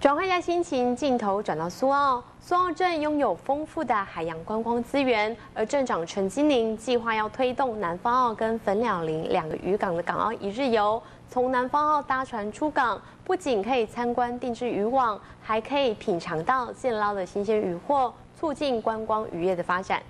转换一下心情，镜头转到苏澳。苏澳镇拥有丰富的海洋观光资源，而镇长陈金玲计划要推动南方澳跟粉鸟林两个渔港的港澳一日游。从南方澳搭船出港，不仅可以参观定制渔网，还可以品尝到现捞的新鲜渔获，促进观光渔业的发展。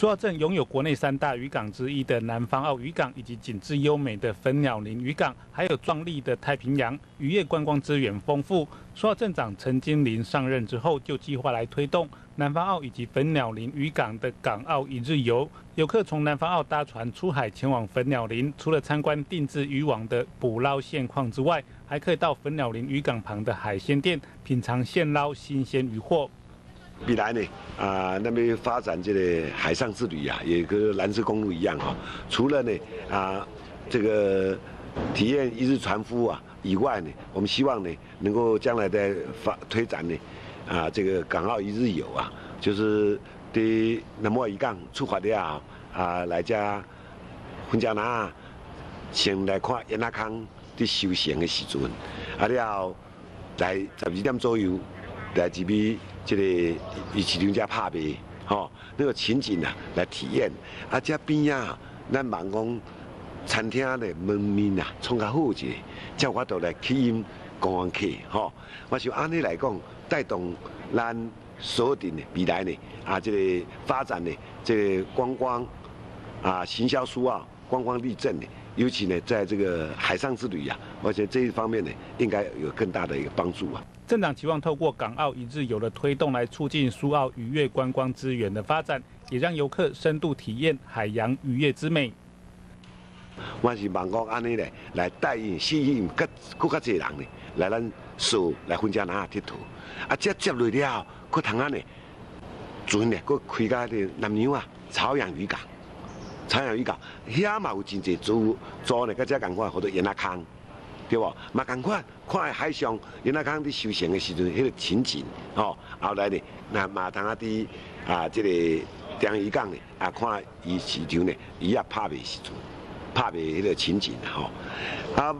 苏澳镇拥有国内三大渔港之一的南方澳渔港，以及景致优美的粉鸟林渔港，还有壮丽的太平洋，渔业观光资源丰富。苏澳镇长陈金林上任之后，就计划来推动南方澳以及粉鸟林渔港的港澳一日游。游客从南方澳搭船出海前往粉鸟林，除了参观定制渔网的捕捞现况之外，还可以到粉鸟林渔港旁的海鲜店品尝现捞新鲜渔获。未来呢，啊，那边发展这个海上之旅啊，也跟蓝色公路一样哈。除了呢，啊，这个体验一日船夫啊以外呢，我们希望呢，能够将来的发推展呢，啊，这个港澳一日游啊，就是对南澳渔港出发的啊，啊，来家分家拿，先来看烟拉康的休闲的时阵，啊了，在十二点左右。来这边这个一起人家拍卖，吼，那个情景啊，来体验。啊，这边啊，咱望讲餐厅的门面啊，创较好些，叫我都来吸引观光客，吼。我想按你来讲，带动咱锁定的未来呢，啊，这个发展的这个观光啊，行销书啊，观光立镇的，尤其呢，在这个海上之旅呀，而且这一方面呢，应该有更大的一个帮助啊。镇长期望透过港澳一日游的推动，来促进苏澳渔业观光资源的发展，也让游客深度体验海洋渔业之美。我是望讲安尼咧，来带引吸引更更加多人呢，来咱苏来分家拿佚佗。啊，接接落了，去通安呢，船呢，去开到的南洋啊，朝阳渔港，草养渔港，遐嘛有真济租租呢，个只共款好多盐啊坑。对不？嘛，赶快看下海上，原来讲伫休闲的时阵，迄个情景，吼，后来呢，那嘛通啊伫啊，这个钓鱼港呢，啊，看伊市场呢，伊也拍卖时阵，拍卖迄个情景，吼。啊，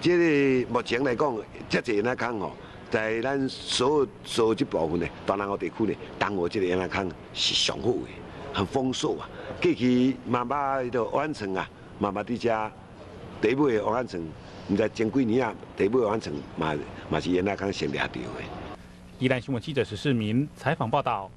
这个目前来讲，遮济那坑吼，在咱所有所有这部分呢，东南亚地区呢，东澳这个那坑是上好的，很丰硕啊。过去妈妈迄个完成啊，妈妈伫遮第一尾完成。唔知前几年啊，第一尾完成嘛嘛是原来刚先掠到的。宜兰新闻记者石世民采访报道。